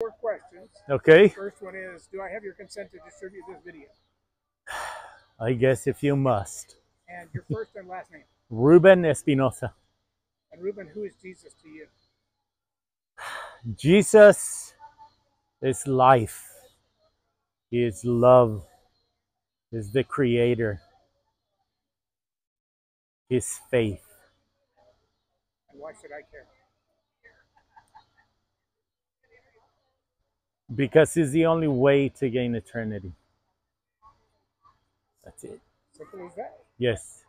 Four questions. Okay, First one is, do I have your consent to distribute this video? I guess if you must. And your first and last name. Ruben Espinosa. And Ruben, who is Jesus to you? Jesus is life. He is love. He is the creator. His faith. And why should I care? Because it's the only way to gain eternity. That's it. Simple as that. Yes.